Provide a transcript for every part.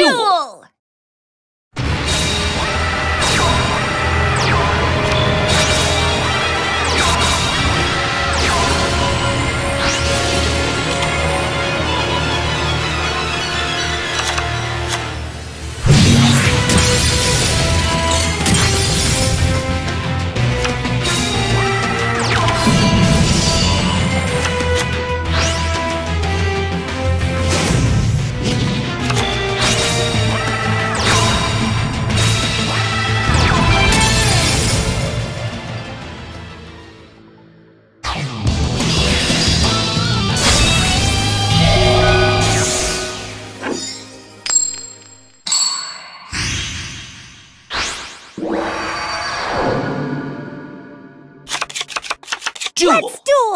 you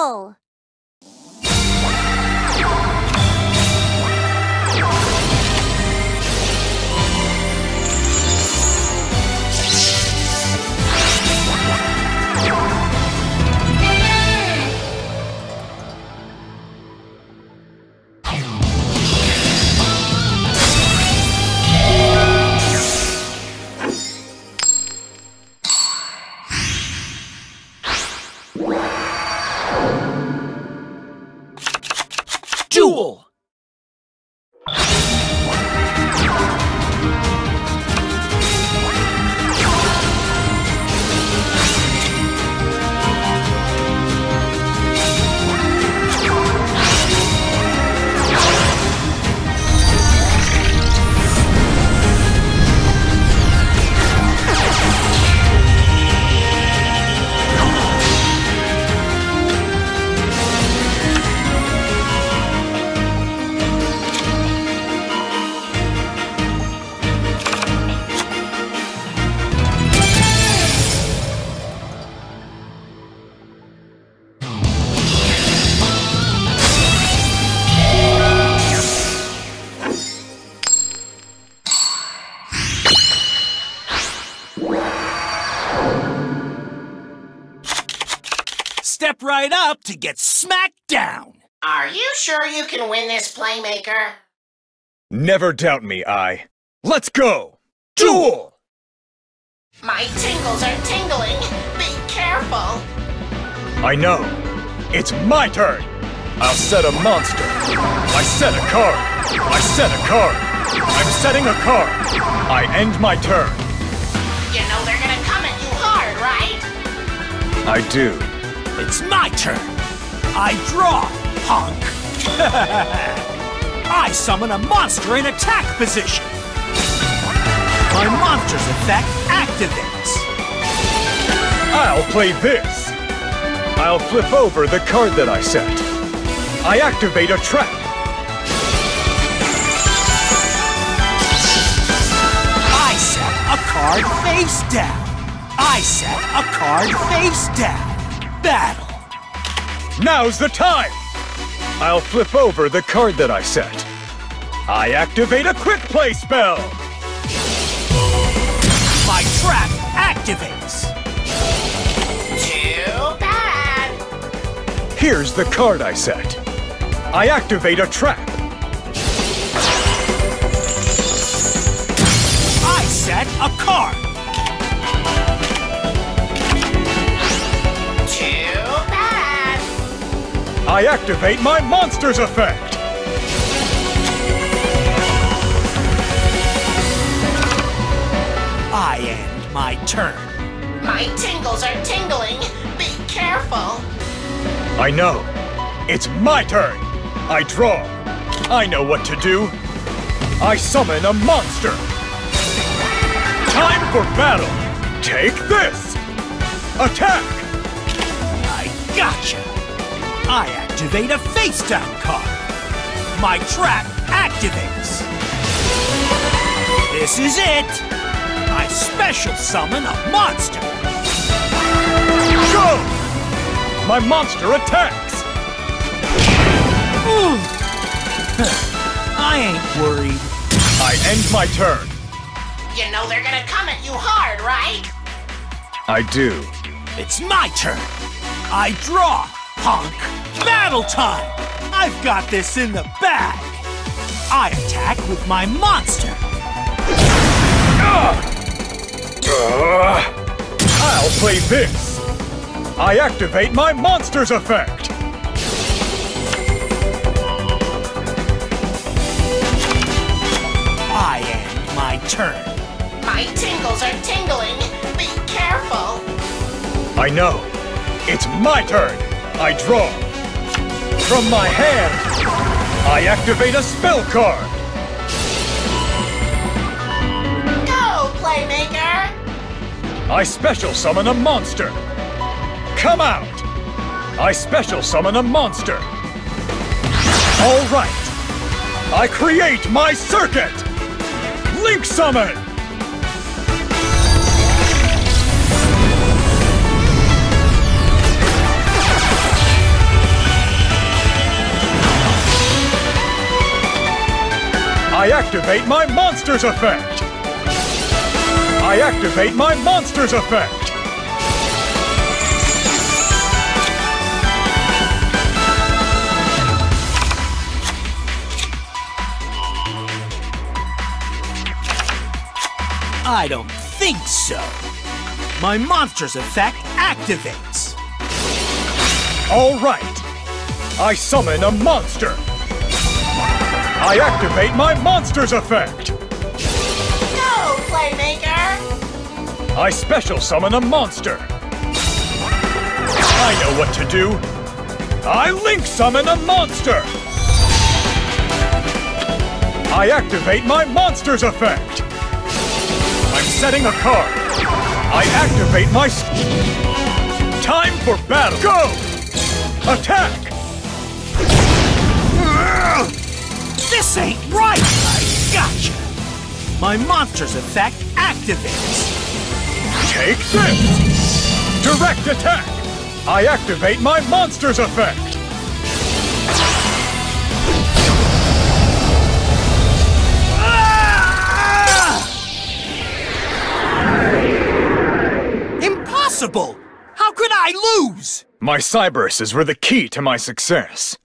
Let's Step right up to get smacked down! Are you sure you can win this playmaker? Never doubt me, I. Let's go! Duel! My tingles are tingling. Be careful. I know. It's my turn. I'll set a monster. I set a card. I set a card. I'm setting a card. I end my turn. You know they're gonna come at you hard, right? I do. It's my turn! I draw, punk! I summon a monster in attack position! My monster's effect activates! I'll play this. I'll flip over the card that I set. I activate a trap. I set a card face down! I set a card face down! Battle! Now's the time! I'll flip over the card that I set. I activate a quick play spell! My trap activates! Too bad. Here's the card I set. I activate a trap. I set a card! I activate my monster's effect. I end my turn. My tingles are tingling. Be careful. I know. It's my turn. I draw. I know what to do. I summon a monster. Time for battle. Take this. Attack. I gotcha! I activate a face down card. My trap activates. This is it! I special summon a monster. Go! My monster attacks. Ooh. I ain't worried. I end my turn. You know they're gonna come at you hard, right? I do. It's my turn. I draw, punk. Battle time! I've got this in the bag. I attack with my monster. Uh, I'll play this. I activate my monster's effect. I end my turn. My tingles are tingling. Be careful. I know. It's my turn. I draw. From my hand, I activate a spell card. Go, Playmaker. I special summon a monster. Come out. I special summon a monster. All right. I create my circuit. Link summon. Activate my monster's effect! I activate my monster's effect! I don't think so. My monster's effect activates. All right. I summon a monster. I activate my monster's effect. Go, Playmaker! I special summon a monster. I know what to do. I link summon a monster. I activate my monster's effect. I'm setting a card. I activate my... Time for battle. Go! Attack! This ain't right! I gotcha! My monster's effect activates. Take this! Direct attack! I activate my monster's effect! Ah! Impossible! How could I lose? My Cyberses were the key to my success.